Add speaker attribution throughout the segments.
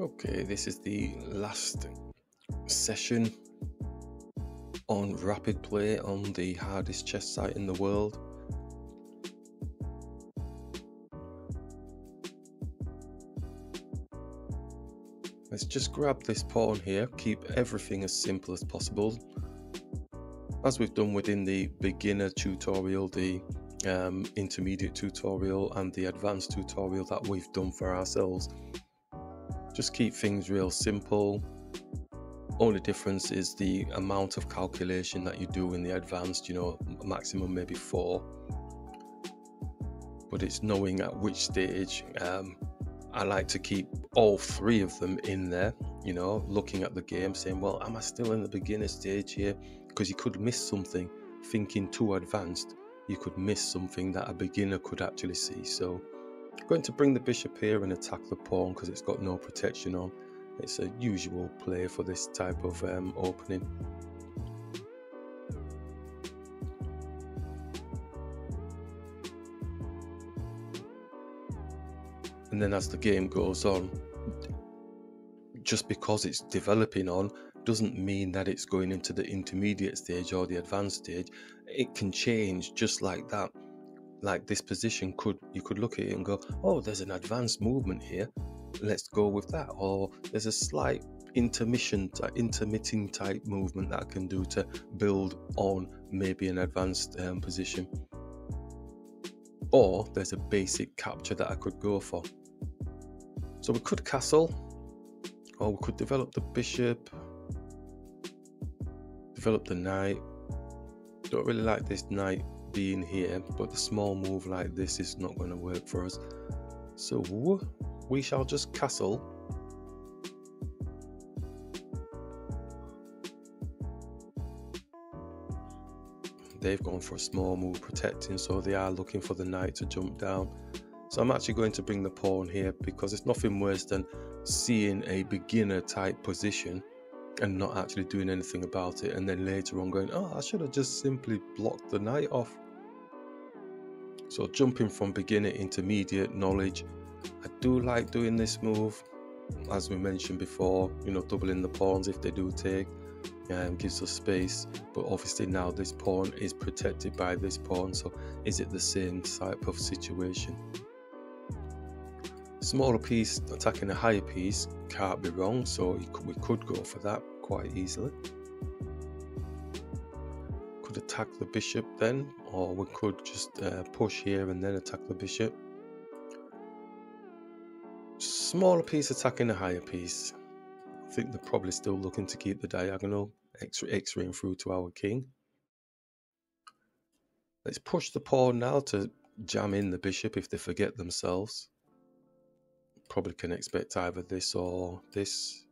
Speaker 1: Okay, this is the last session on rapid play on the hardest chess site in the world. Let's just grab this pawn here, keep everything as simple as possible. As we've done within the beginner tutorial, the um, intermediate tutorial and the advanced tutorial that we've done for ourselves. Just keep things real simple. Only difference is the amount of calculation that you do in the advanced, you know, maximum maybe four. But it's knowing at which stage. Um, I like to keep all three of them in there, you know, looking at the game, saying, well, am I still in the beginner stage here? Because you could miss something thinking too advanced you could miss something that a beginner could actually see. So I'm going to bring the bishop here and attack the pawn because it's got no protection on. It's a usual play for this type of um, opening. And then as the game goes on, just because it's developing on doesn't mean that it's going into the intermediate stage or the advanced stage. It can change just like that. Like this position could you could look at it and go, oh, there's an advanced movement here. Let's go with that. Or there's a slight intermission, intermitting type movement that I can do to build on maybe an advanced um, position. Or there's a basic capture that I could go for. So we could castle, or we could develop the bishop, develop the knight. Don't really like this knight being here, but the small move like this is not going to work for us. So we shall just castle. They've gone for a small move protecting, so they are looking for the knight to jump down. So I'm actually going to bring the pawn here because it's nothing worse than seeing a beginner type position and not actually doing anything about it, and then later on going, oh, I should have just simply blocked the knight off. So jumping from beginner intermediate knowledge, I do like doing this move, as we mentioned before. You know, doubling the pawns if they do take. Um, gives us space, but obviously now this pawn is protected by this pawn. So is it the same type of situation? Smaller piece attacking a higher piece can't be wrong, so we could go for that quite easily. Could attack the bishop then, or we could just uh, push here and then attack the bishop. Smaller piece attacking a higher piece. I think they're probably still looking to keep the diagonal x-raying through to our king. Let's push the pawn now to jam in the bishop if they forget themselves probably can expect either this or this.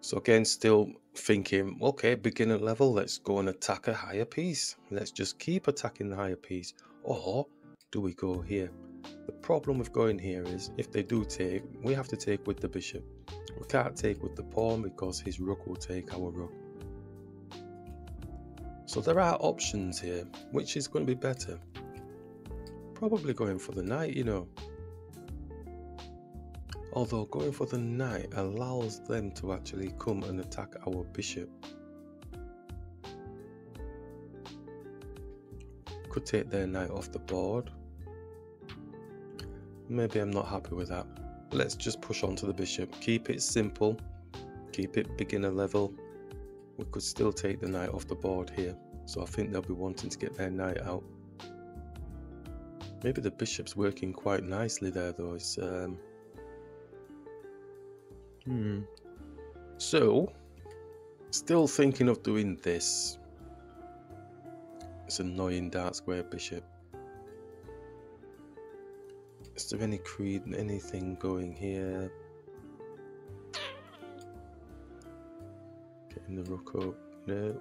Speaker 1: So again, still thinking, okay, beginner level, let's go and attack a higher piece. Let's just keep attacking the higher piece. Or do we go here? The problem with going here is if they do take, we have to take with the bishop. We can't take with the pawn because his rook will take our rook. So there are options here, which is going to be better probably going for the knight, you know. Although going for the knight allows them to actually come and attack our bishop. Could take their knight off the board. Maybe I'm not happy with that. Let's just push on to the bishop. Keep it simple. Keep it beginner level. We could still take the knight off the board here. So I think they'll be wanting to get their knight out. Maybe the bishop's working quite nicely there, though. It's, um... Hmm. So, still thinking of doing this. It's annoying dark square bishop. Is there any creed, anything going here? Getting the rook up. No.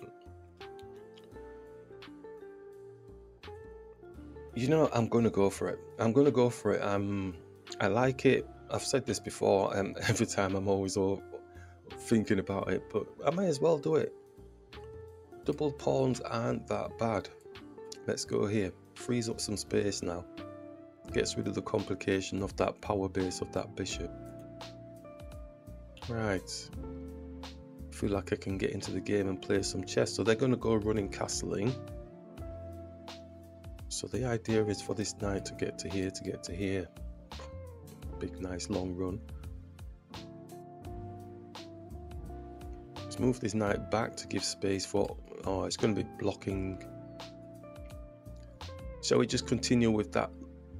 Speaker 1: You know, I'm going to go for it. I'm going to go for it. Um, I like it. I've said this before, and every time I'm always all thinking about it, but I may as well do it. Double pawns aren't that bad. Let's go here. Frees up some space now. Gets rid of the complication of that power base of that bishop. Right. Feel like I can get into the game and play some chess. So they're going to go running castling. So the idea is for this knight to get to here, to get to here. Big, nice, long run. Let's move this knight back to give space for... Oh, it's going to be blocking. Shall we just continue with that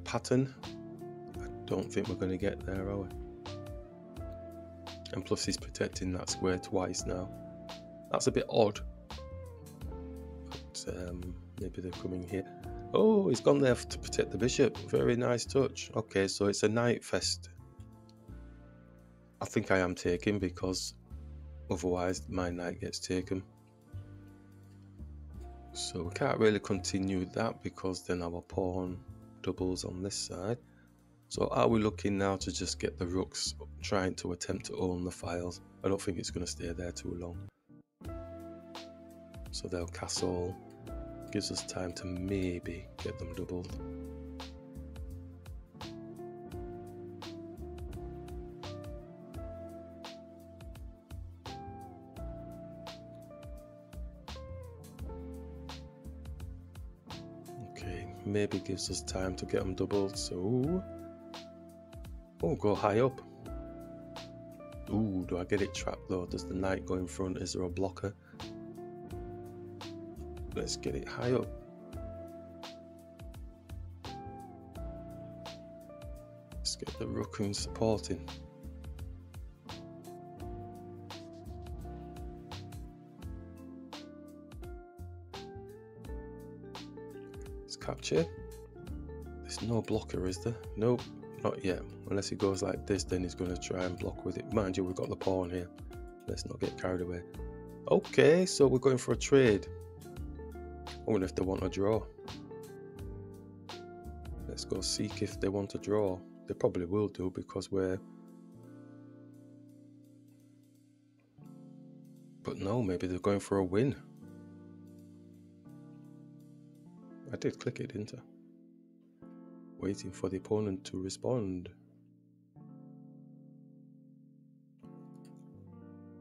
Speaker 1: pattern? I don't think we're going to get there, are we? And plus he's protecting that square twice now. That's a bit odd. But um, maybe they're coming here. Oh, he's gone there to protect the bishop. Very nice touch. Okay, so it's a knight fest. I think I am taking because otherwise my knight gets taken. So we can't really continue that because then our pawn doubles on this side. So are we looking now to just get the rooks trying to attempt to own the files? I don't think it's going to stay there too long. So they'll castle. Gives us time to maybe get them doubled. Okay, maybe gives us time to get them doubled. So Oh, go high up. Ooh, do I get it trapped though? Does the knight go in front? Is there a blocker? Let's get it high up. Let's get the raccoon supporting. Let's capture. There's no blocker, is there? Nope. Not yet. Unless he goes like this, then he's going to try and block with it. Mind you, we've got the pawn here. Let's not get carried away. Okay, so we're going for a trade. I wonder if they want a draw. Let's go seek if they want a draw. They probably will do because we're... But no, maybe they're going for a win. I did click it, didn't I? waiting for the opponent to respond.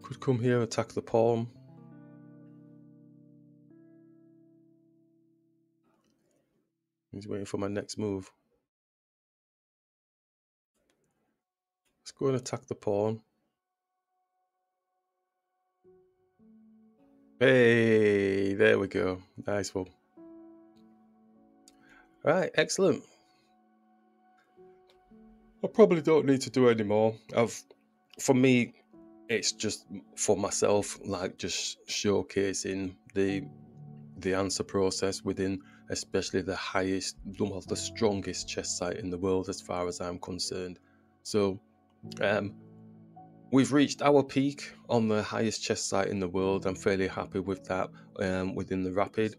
Speaker 1: Could come here, attack the pawn. He's waiting for my next move. Let's go and attack the pawn. Hey, there we go. Nice one. Right, excellent. I probably don't need to do any more. I've, for me, it's just for myself, like just showcasing the the answer process within, especially the highest, well, the strongest chess site in the world, as far as I'm concerned. So, um, we've reached our peak on the highest chess site in the world. I'm fairly happy with that um, within the Rapid.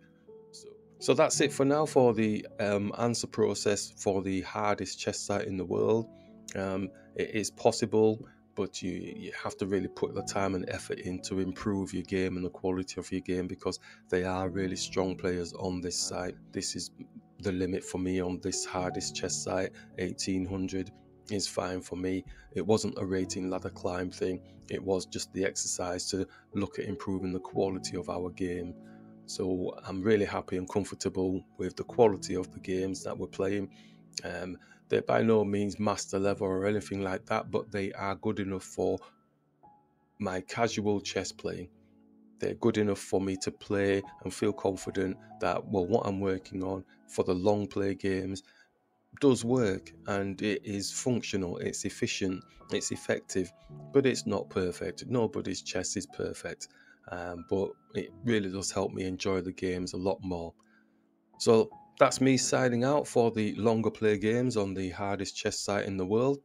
Speaker 1: So that's it for now for the um, answer process for the hardest chess site in the world. Um, it is possible, but you, you have to really put the time and effort in to improve your game and the quality of your game because they are really strong players on this site. This is the limit for me on this hardest chess site, 1800 is fine for me. It wasn't a rating ladder climb thing, it was just the exercise to look at improving the quality of our game. So I'm really happy and comfortable with the quality of the games that we're playing. Um, they're by no means master level or anything like that, but they are good enough for my casual chess playing. They're good enough for me to play and feel confident that, well, what I'm working on for the long play games does work and it is functional, it's efficient, it's effective, but it's not perfect. Nobody's chess is perfect um, but it really does help me enjoy the games a lot more. So that's me signing out for the longer play games on the hardest chess site in the world.